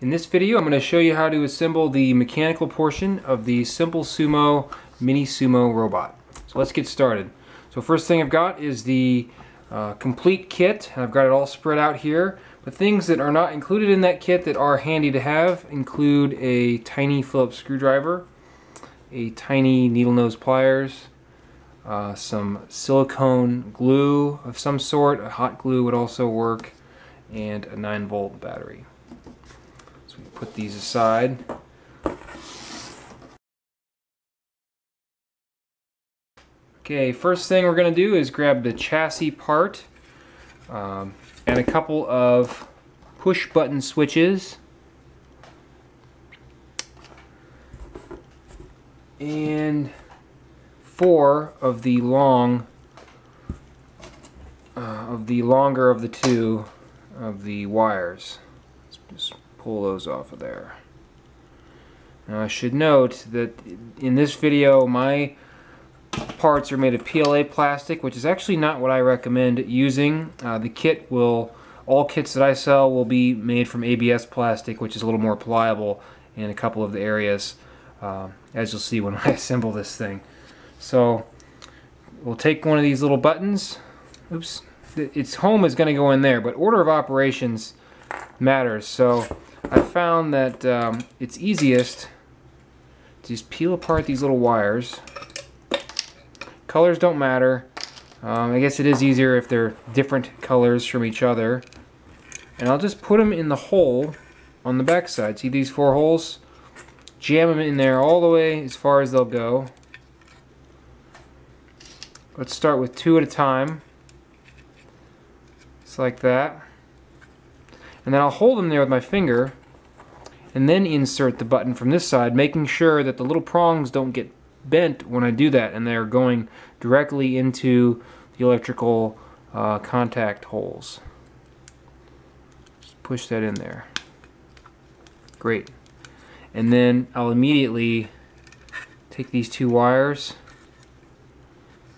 In this video I'm going to show you how to assemble the mechanical portion of the SimpleSumo Mini Sumo robot. So let's get started. So first thing I've got is the uh, complete kit. I've got it all spread out here. The things that are not included in that kit that are handy to have include a tiny Phillips screwdriver, a tiny needle nose pliers, uh, some silicone glue of some sort, a hot glue would also work, and a 9 volt battery put these aside. Okay, first thing we're going to do is grab the chassis part um, and a couple of push button switches. And four of the long, uh, of the longer of the two of the wires. Pull those off of there. Now I should note that in this video my parts are made of PLA plastic which is actually not what I recommend using. Uh, the kit will, all kits that I sell will be made from ABS plastic which is a little more pliable in a couple of the areas uh, as you'll see when I assemble this thing. So we'll take one of these little buttons. Oops, its home is going to go in there but order of operations matters. So I found that um, it's easiest to just peel apart these little wires. Colors don't matter. Um, I guess it is easier if they're different colors from each other. And I'll just put them in the hole on the back side. See these four holes? Jam them in there all the way as far as they'll go. Let's start with two at a time. Just like that. And then I'll hold them there with my finger and then insert the button from this side, making sure that the little prongs don't get bent when I do that and they're going directly into the electrical uh, contact holes. Just push that in there. Great. And then I'll immediately take these two wires,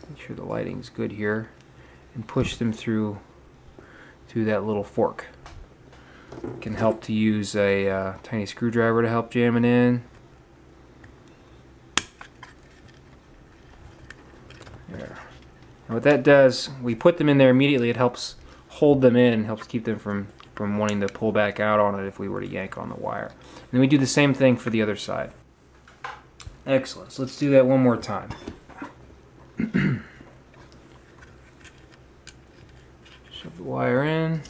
make sure the lighting's good here, and push them through to that little fork can help to use a uh, tiny screwdriver to help jam it in. There. And what that does, we put them in there immediately, it helps hold them in, helps keep them from, from wanting to pull back out on it if we were to yank on the wire. And then we do the same thing for the other side. Excellent. So let's do that one more time. Shove the wire in.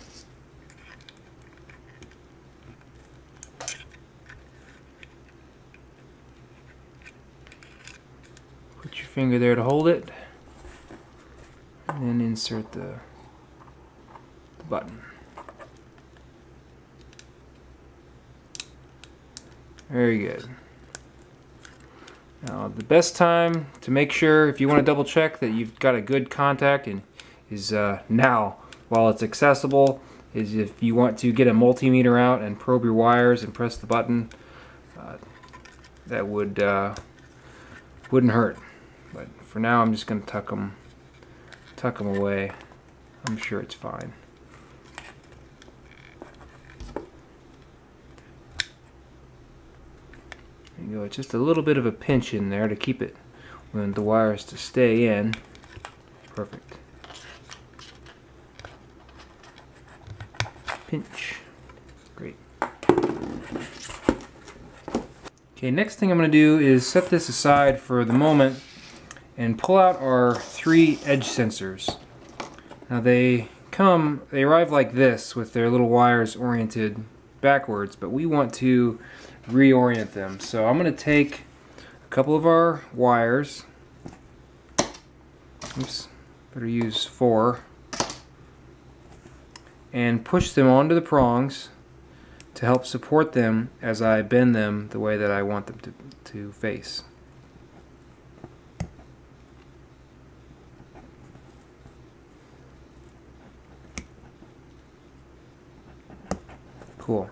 Finger there to hold it and then insert the, the button. Very good. Now the best time to make sure if you want to double check that you've got a good contact and is uh, now while it's accessible is if you want to get a multimeter out and probe your wires and press the button uh, that would uh, wouldn't hurt. But for now, I'm just going to tuck them, tuck them away. I'm sure it's fine. There you go. It's just a little bit of a pinch in there to keep it when the wires to stay in. Perfect. Pinch. Great. Okay, next thing I'm going to do is set this aside for the moment and pull out our three edge sensors. Now they come, they arrive like this with their little wires oriented backwards, but we want to reorient them. So I'm going to take a couple of our wires, oops, better use four, and push them onto the prongs to help support them as I bend them the way that I want them to, to face. Cool.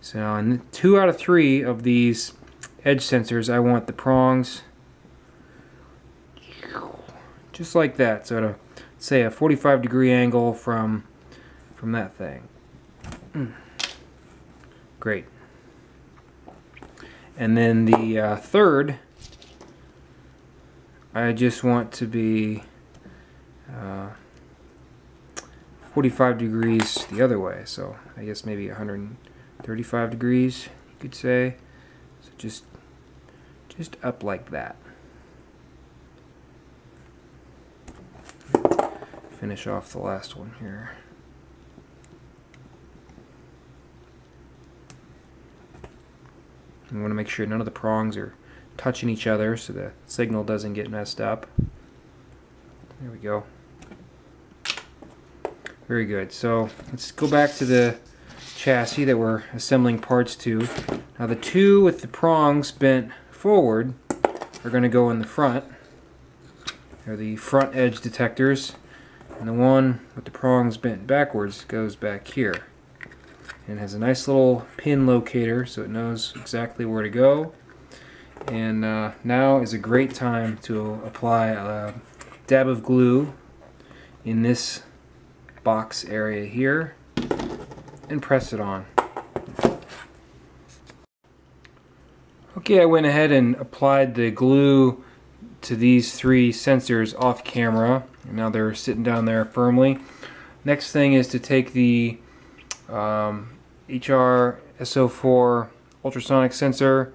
So two out of three of these edge sensors, I want the prongs just like that. So to say a 45 degree angle from from that thing. Great. And then the uh, third, I just want to be uh, 45 degrees the other way. So I guess maybe 135 degrees, you could say. So just, just up like that. Finish off the last one here. We want to make sure none of the prongs are touching each other so the signal doesn't get messed up. There we go. Very good. So let's go back to the chassis that we're assembling parts to. Now the two with the prongs bent forward are going to go in the front. They're the front edge detectors. And the one with the prongs bent backwards goes back here. And has a nice little pin locator so it knows exactly where to go. And uh, now is a great time to apply a dab of glue in this box area here and press it on. Okay, I went ahead and applied the glue to these three sensors off camera. Now they're sitting down there firmly. Next thing is to take the um, HR SO4 ultrasonic sensor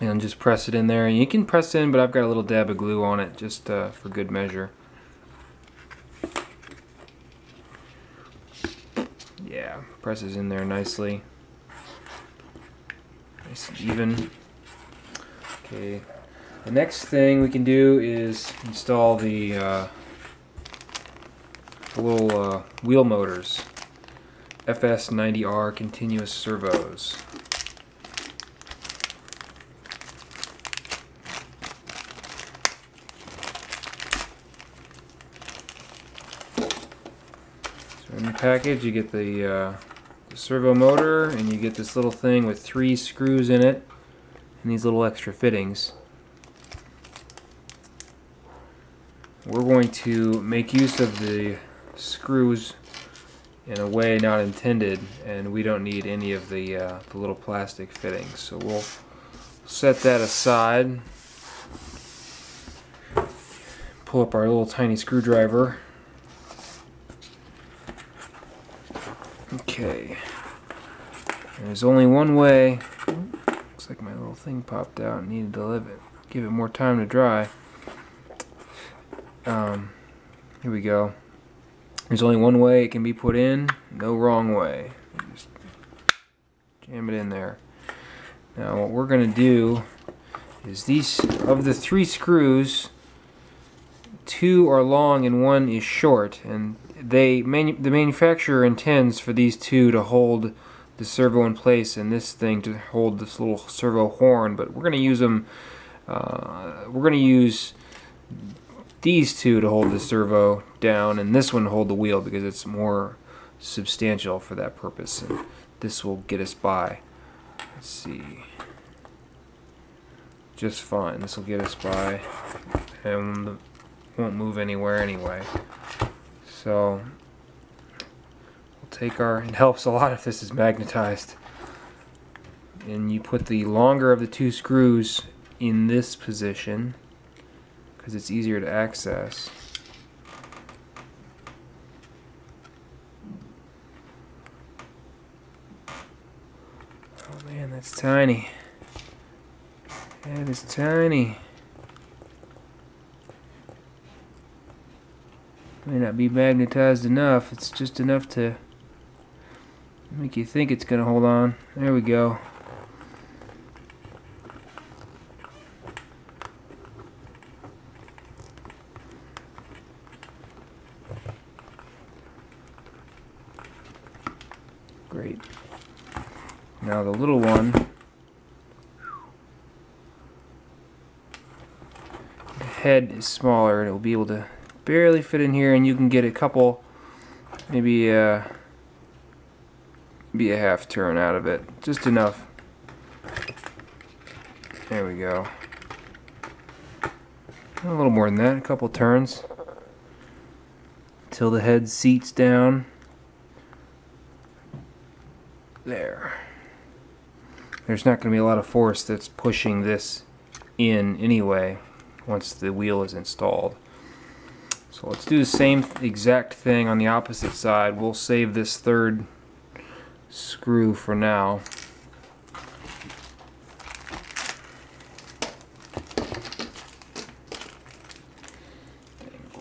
and just press it in there. And you can press in, but I've got a little dab of glue on it just uh, for good measure. Yeah, presses in there nicely. Nice and even. Okay, the next thing we can do is install the, uh, the little uh, wheel motors. FS90R continuous servos. In the package you get the, uh, the servo motor and you get this little thing with three screws in it and these little extra fittings. We're going to make use of the screws in a way not intended and we don't need any of the, uh, the little plastic fittings. So we'll set that aside. Pull up our little tiny screwdriver okay there's only one way looks like my little thing popped out and needed to live it give it more time to dry um, here we go there's only one way it can be put in, no wrong way. Just jam it in there. Now what we're going to do is these, of the three screws, two are long and one is short. And they manu the manufacturer intends for these two to hold the servo in place and this thing to hold this little servo horn. But we're going to use them, uh, we're going to use these two to hold the servo down and this one to hold the wheel because it's more substantial for that purpose and this will get us by. Let's see. Just fine. This will get us by and won't move anywhere anyway. So take our it helps a lot if this is magnetized and you put the longer of the two screws in this position because it's easier to access. Oh man, that's tiny. That is tiny. May not be magnetized enough. It's just enough to make you think it's to hold on. There we go. Great. Now the little one, the head is smaller and it will be able to barely fit in here and you can get a couple, maybe uh, be a half turn out of it. Just enough. There we go. A little more than that, a couple turns. Till the head seats down. There. there's not going to be a lot of force that's pushing this in anyway once the wheel is installed. So let's do the same exact thing on the opposite side. We'll save this third screw for now.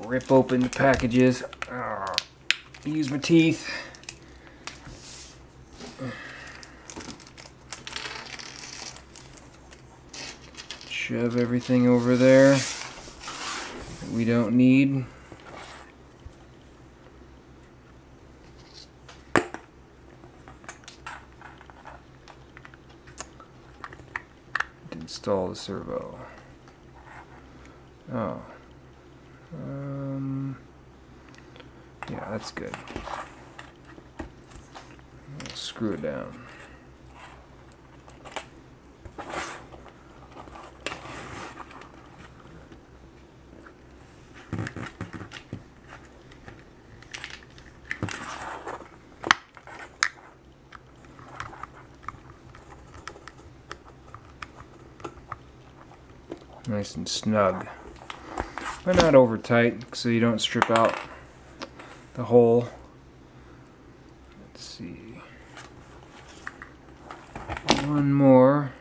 Rip open the packages. Ah, use my teeth. Shove everything over there we don't need. Install the servo. Oh. Um, yeah, that's good. Let's screw it down. Nice and snug. But not over tight so you don't strip out the hole. Let's see. One more.